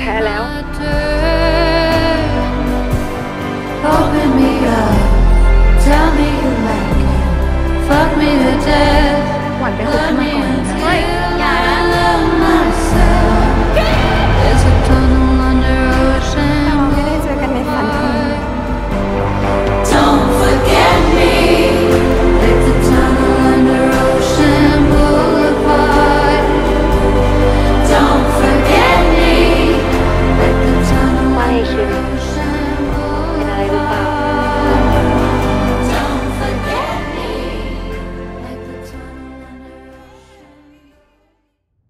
แพ้แล้ว Open me up, tell me you like it, fuck me today.